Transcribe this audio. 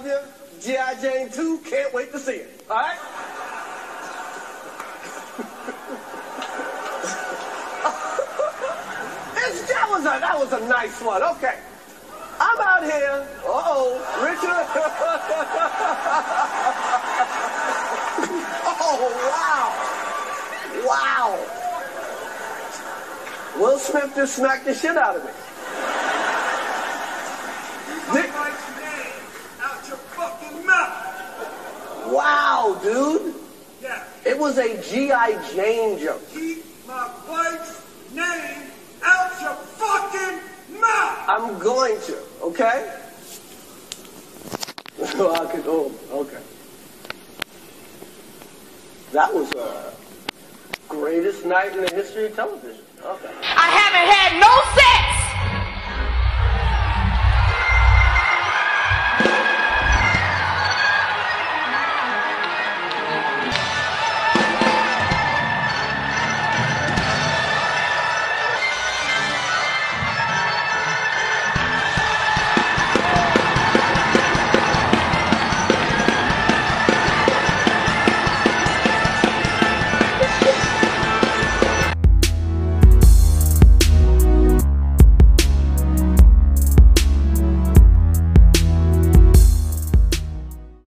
love you. G.I. Jane 2, can't wait to see it. All right? that, was a, that was a nice one. Okay. I'm out here. Uh-oh. Richard. oh, wow. Wow. Will Smith just smacked the shit out of me. Wow, dude. Yeah. It was a G.I. Jane joke. Keep my wife's name out your fucking mouth. I'm going to, okay? So I could, oh, okay. That was uh, greatest night in the history of television. Okay.